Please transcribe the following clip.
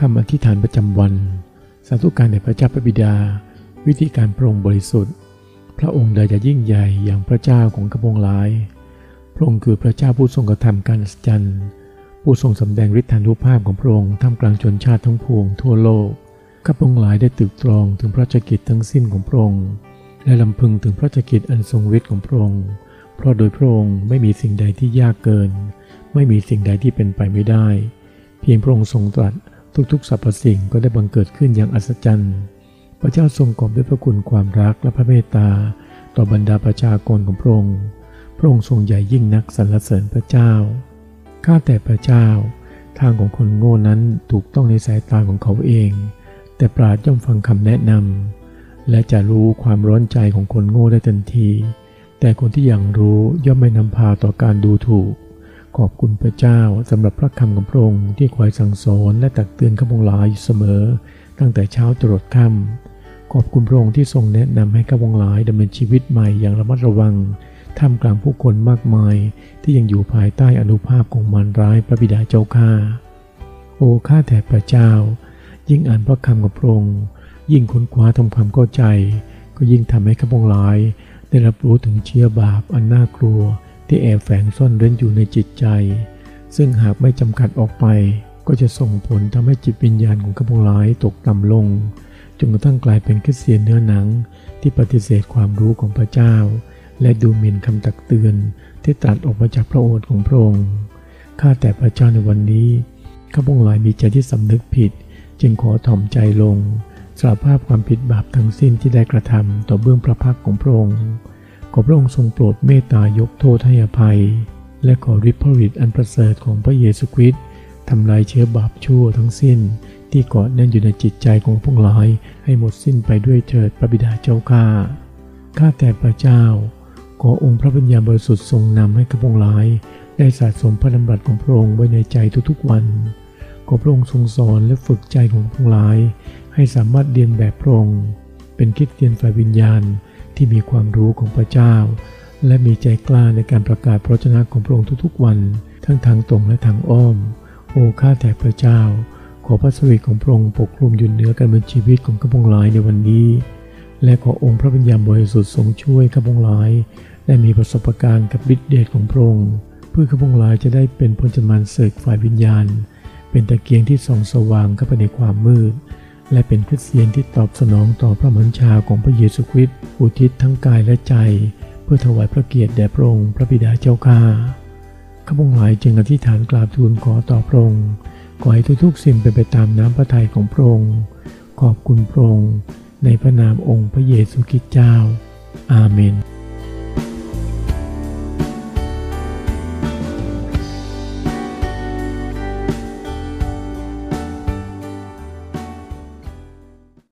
คำอธิษฐานประจำวัน สาธุการในพระเจ้าพระบิดา วิธีการพระองค์บริสุทธิ์ พระองค์ใดจะยิ่งใหญ่อย่างพระเจ้าของกระพงหลาย พระองค์คือพระเจ้าผู้ทรงกระทำการอัศจรรย์ผู้ทรงสำแดงฤทธานุภาพของพระองค์ท่ามกลางชนชาติทั้งพวงทั่วโลกข้าพระองหลายได้ตึกตรองถึงพระราชกิจทั้งสิ้นของพระองค์ และลำพึงถึงพระราชกิจอันทรงฤทธิ์ของพระองค์ เพราะโดยพระองค์ไม่มีสิ่งใดที่ยากเกิน ไม่มีสิ่งใดที่เป็นไปไม่ได้ เพียงพระองค์ทรงตรัส ทุกๆสรรพสิ่งก็ได้บังเกิดขึ้นอย่างอัศจรรย์ พระเจ้าทรงกอบด้วยพระคุณความรักและพระเมตตา ต่อบรรดาประชากรของพระองค์ พระองค์ทรงใหญ่ยิ่งนักสรรเสริญพระเจ้า ข้าแต่พระเจ้า ทางของคนโง่นั้นถูกต้องในสายตาของเขาเอง แต่ปราดย่อมฟังคำแนะนำและจะรู้ความร้อนใจของคนโง่ได้ทันที แต่คนที่ยังรู้ย่อมไม่นำพาต่อการดูถูก ขอบคุณพระเจ้าสำหรับพระคำของพระองค์ที่คอยสั่งสอนและตักเตือนข้าพงหลายอยู่เสมอ ตั้งแต่เช้าตรวจค่ำขอบคุณพระองค์ที่ทรงแนะนำให้ข้าพงหลายดำเนินชีวิตใหม่อย่างระมัดระวังท่ามกลางผู้คนมากมาย ที่ยังอยู่ภายใต้อนุภาพของมารร้ายพระบิดาเจ้าข้าโอ้ข้าแต่พระเจ้า ยิ่งอ่านพระคำกับพระองค์ยิ่งค้นคว้าทำความเข้าใจ ก็ยิ่งทำให้ข้าพงหลาย ได้รับรู้ถึงเชื้อบาปอันน่ากลัว ที่แอบแฝงซ่อนเร้นอยู่ในจิตใจ ซึ่งหากไม่จำกัดออกไป ก็จะส่งผลทำให้จิตวิญญาณของข้าพงหลายตกต่ำลง จนกระทั่งกลายเป็นคริสเตียนเนื้อหนัง ที่ปฏิเสธความรู้ของพระเจ้า และดูหมิ่นคำตักเตือนที่ตรัสออกมาจากพระโอษฐ์ของพระองค์ข้าแต่พระเจ้าในวันนี้ข้าพงหลายมีใจที่สำนึกผิด จึงขอถ่อมใจลงสารภาพความผิดบาปทั้งสิ้นที่ได้กระทำต่อเบื้องพระพักของพระองค์ ขอพระองค์ทรงโปรดเมตตายกโทษให้อภัย และขอฤทธิพระฤทธิ์อันประเสริฐของพระเยซูคริสต์ทำลายเชื้อบาปชั่วทั้งสิ้น ที่เกาะแน่นอยู่ในจิตใจของพวกหลายให้หมดสิ้นไปด้วยเถิดพระบิดาเจ้าข้าข้าแต่พระเจ้า ขอองค์พระปัญญาบริสุทธิ์ทรงนำให้ข้าพงหลายได้สะสมพระดำรัสของพระองค์ไว้ในใจทุกๆวันขอพระองค์ทรงสอนและฝึกใจของพวกหลายให้สามารถเรียนแบบพระองค์เป็นคริสเตียนฝ่ายวิญญาณ ที่มีความรู้ของพระเจ้า และมีใจกล้าในการประกาศพระชนะของพระองค์ทุกๆวัน ทั้งทางตรงและทางอ้อม โอ้ข้าแต่พระเจ้า ขอพระสริของพระองค์ปกคลุมอยู่เหนือการดำเนินชีวิตของข้าพงหลายในวันนี้ และขอองค์พระปัญญาบริสุทธิ์ทรงช่วยข้าพงหลายได้มีประสบการณ์กับฤทธิเดชของพระองค์เพื่อข้าพงหลายจะได้เป็นพลจมานเสกฝ่ายวิญญาณ เป็นตะเกียงที่ส่องสว่างเข้าไปในความมืด และเป็นคริสเตียนที่ตอบสนองต่อพระมัญชาของพระเยซูคริสต์อุทิศทั้งกายและใจ เพื่อถวายพระเกียรติแด่พระองค์พระบิดาเจ้าข้าข้าพงหลายจึงอธิษฐานกราบทูลขอต่อพระองค์ขอให้ทุกๆสิ่งเป็นไปตามน้ำพระทัยของพระองค์ ขอบคุณพระองค์ในพระนามองค์พระเยซูคริสต์เจ้า อาเมน